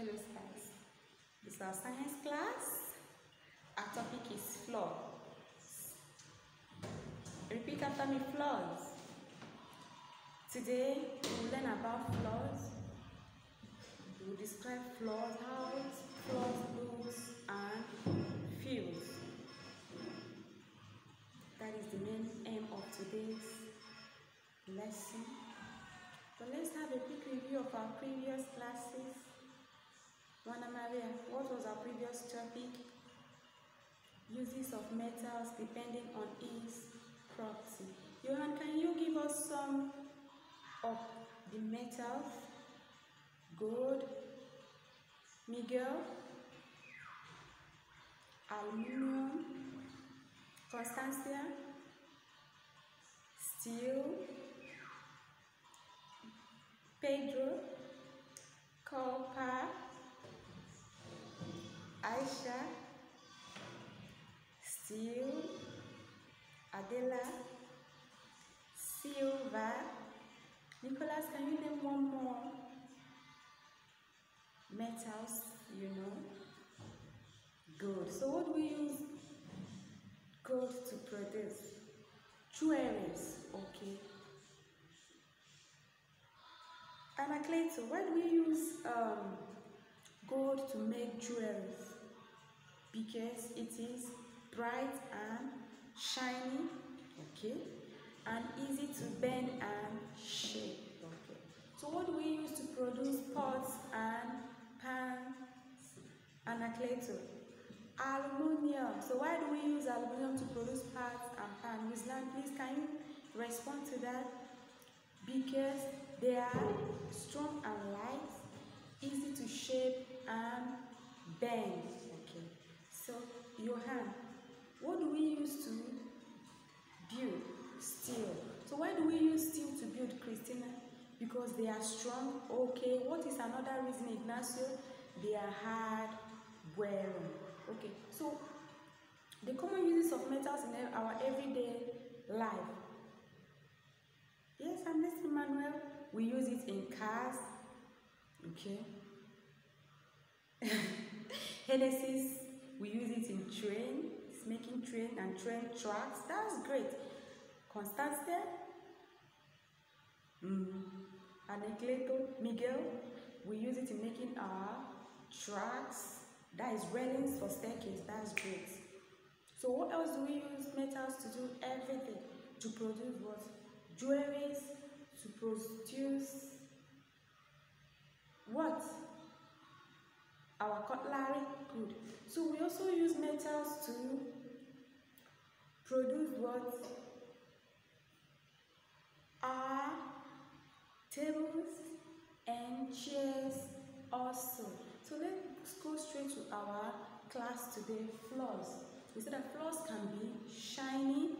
Hello guys, this is our science class. Our topic is floors. Repeat after me floors. Today we will learn about floors. We will describe floors, how floors looks and feels. That is the main aim of today's lesson. So let's have a quick review of our previous classes. Juana Maria, what was our previous topic? Uses of metals depending on its property. Johan, can you give us some of the metals? Gold, Miguel, aluminium, Constancia, steel, Pedro, copper, Aisha, steel, Adela, silver. Nicholas, can you name one more metals you know? Gold. So what do we use gold to produce? Jewelries, okay. Anacleto, why do we use um, gold to make jewelries? Because it is bright and shiny, okay, and easy to bend and shape, okay. So what do we use to produce pots and pans? Anacleto, aluminium. So why do we use aluminium to produce pots and pans? Ms. Wislan, please can you respond to that? Because they are strong and light, easy to shape and bend. What do we use to build steel? So why do we use steel to build Christina? Because they are strong. Okay. What is another reason, Ignacio? They are hard wearing. Okay. So the common uses of metals in our everyday life. Yes, I'm listening, Manuel. We use it in cars. Okay. Genesis, train. It's making train and train tracks. That's great. Constance, mm. Anacleto, Miguel, we use it in making our tracks. That is railings for staircase. That's great. So what else do we use metals to do? Everything. To produce what? Jewelries, to produce what? Our cutlery. Good. So we also use metals to produce what? Our tables and chairs also. So let's go straight to our class today, floors. We said that floors can be shiny.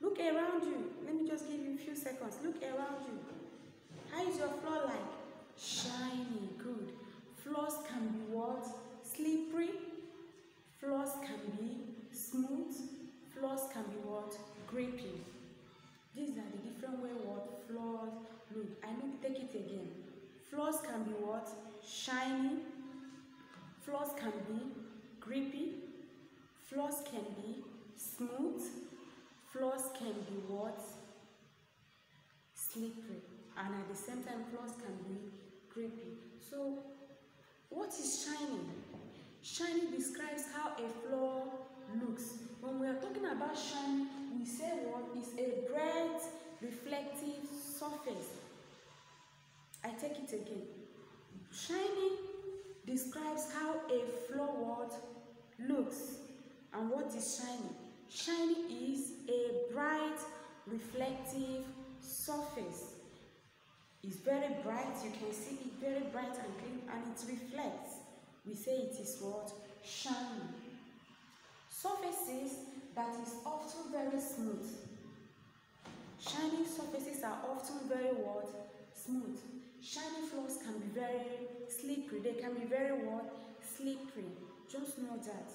Look around you. Let me just give you a few seconds. Look around you. How is your floor like? Shiny. Good. Floors can be what? Slippery. Floors can be smooth. Floors can be what? Grippy. These are the different way what floors look. I need to take it again. Floors can be what? Shiny. Floors can be grippy. Floors can be smooth. Floors can be what? Slippery. And at the same time, floors can be grippy. So, what is shiny? Shiny describes how a floor looks. When we are talking about shiny, we say what is a bright, reflective surface. I take it again. Shiny describes how a floor looks. And what is shiny? Shiny is a bright, reflective surface. It's very bright, you can see it very bright and clean, and it reflects. We say it is what? Shiny. Surfaces that is often very smooth. Shiny surfaces are often very what? Smooth. Shiny floors can be very slippery. They can be very what? Slippery. Just know that.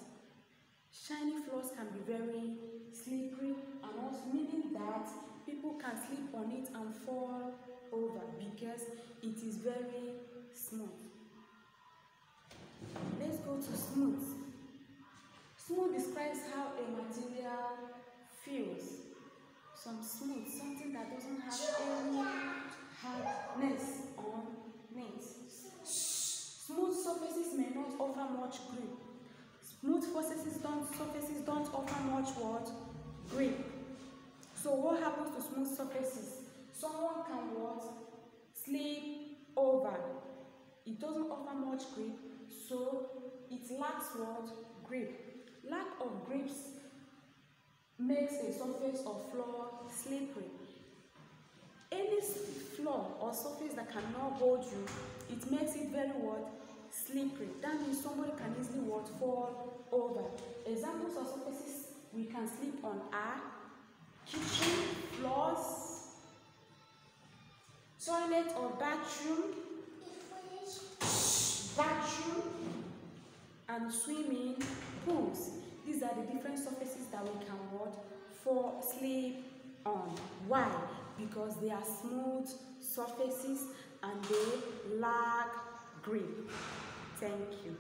Shiny floors can be very slippery and also meaning that people can slip on it and fall over because it is very smooth. Let's go to smooth. Smooth describes how a material feels. Some smooth, something that doesn't have any hardness on it. Smooth surfaces may not offer much grip. Smooth surfaces don't surfaces don't offer much what? Grip. So what happens to smooth surfaces? Someone can what? Slip over. It doesn't offer much grip, so it lacks what? Grip. Lack of grips makes a surface or floor slippery. Any floor or surface that cannot hold you, it makes it very what? Slippery. That means somebody can easily what? Fall over. Examples of surfaces we can slip on are kitchen, floors, toilet or bathroom, bathroom, and swimming pools. These are the different surfaces that we can what? For sleep on. Why? Because they are smooth surfaces and they lack grip. Thank you.